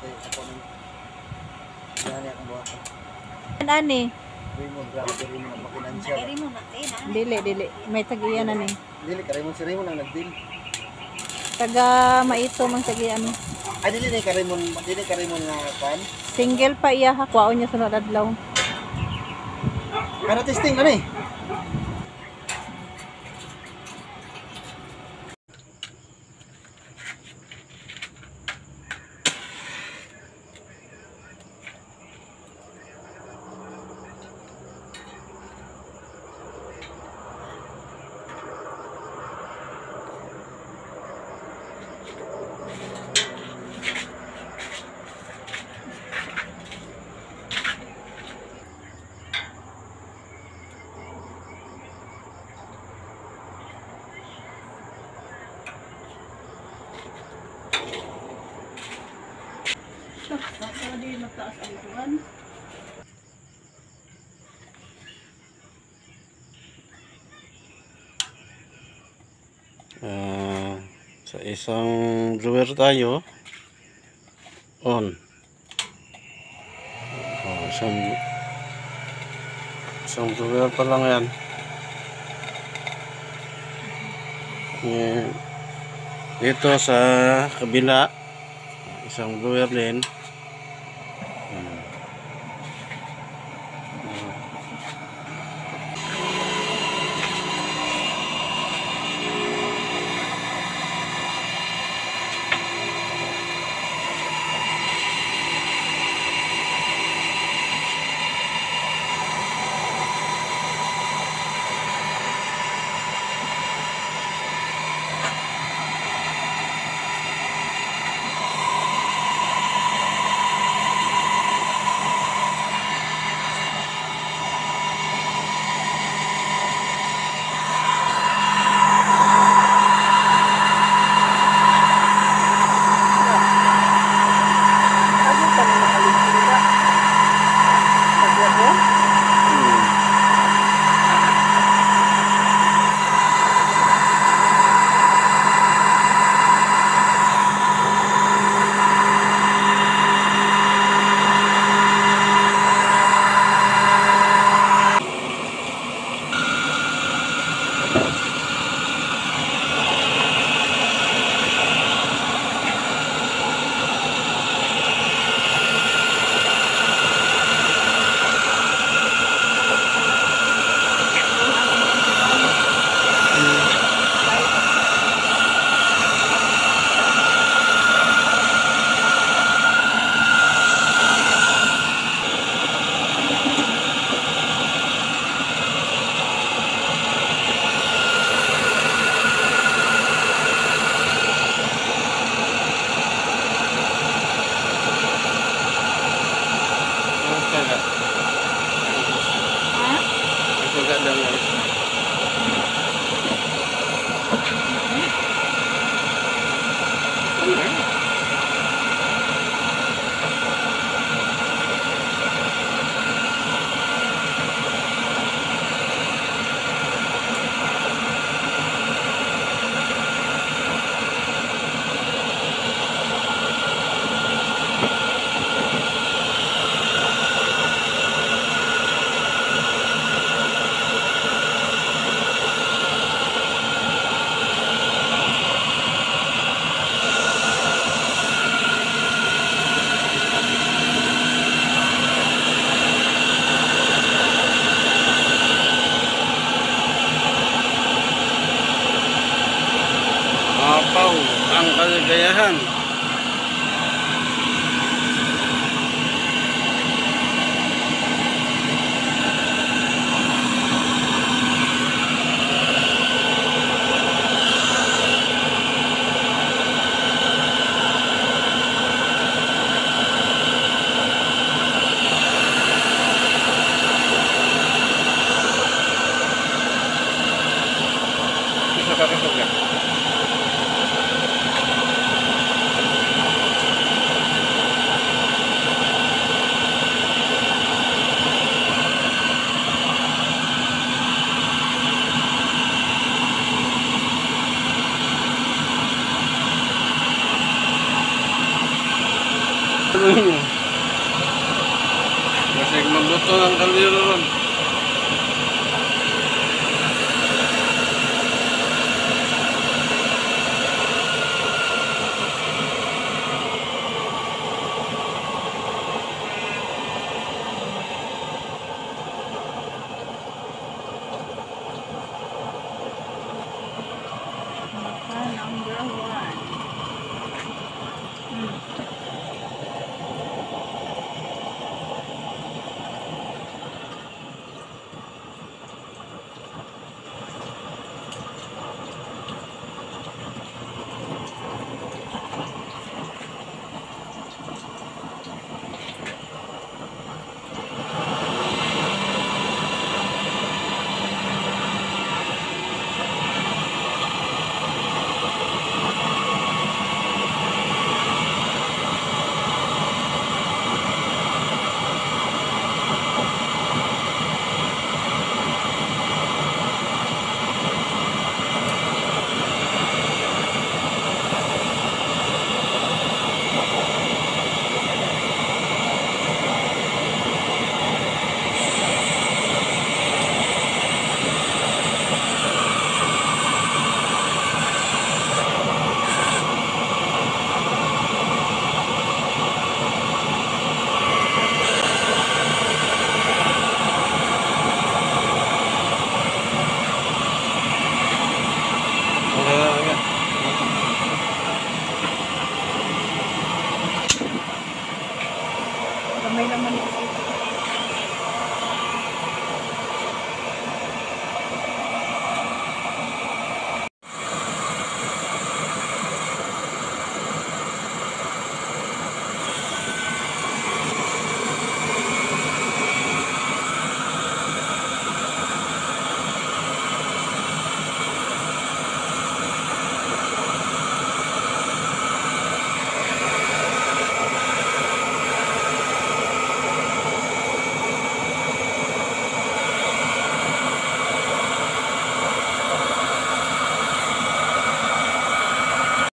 kay ako ni. Dali akong buhat. Ani? Dili mo grabe rin mo makinansya. Dili mo makina. Dili. May tagiyan na ni. Dili, kare mo siri mo nagdil. Taga maito mang tagiyan mo. Ay, dili ni kare mo, dili kare mo nga kan. Single pa iya ha, kwaon niya sunod adlaw. Pero testing ani. Eh? Ah, sa isang drawer tayo on. Oh, isang isang drawer pa lang yan. Eh, dito sa kabila isang drawer din